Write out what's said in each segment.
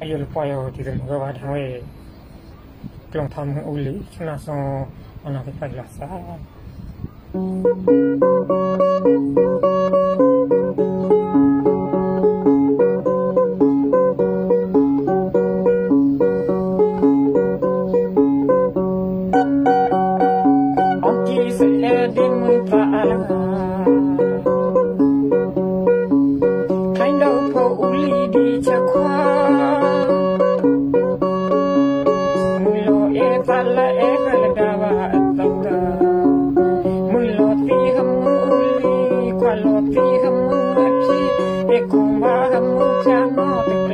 ellos lo puedo decir no va a tener que lo tamo uli una son una que para la sala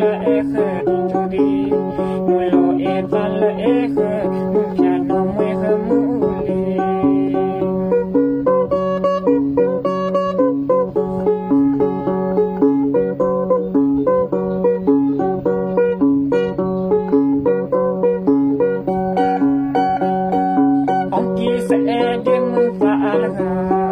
la eje intudi mulo eta la eje ya no mueje muli Aunque se ende muy falga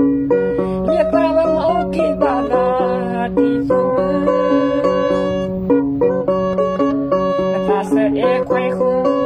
ecuejo.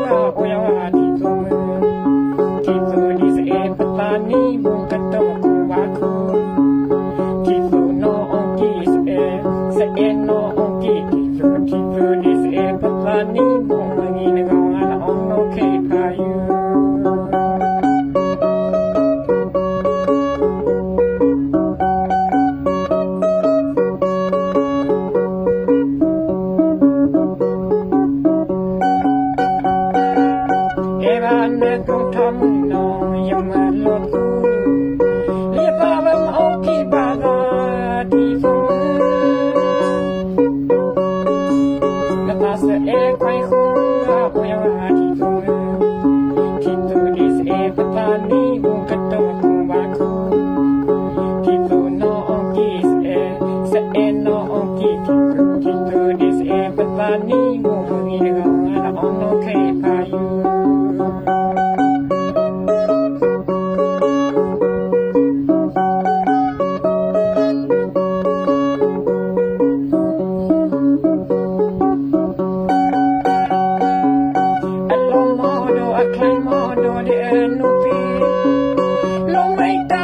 Keep doing this, everybody, won't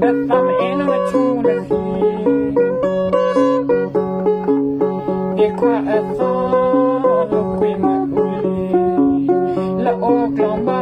that I'm in a tune Be quiet, I thought, look with my way La haut,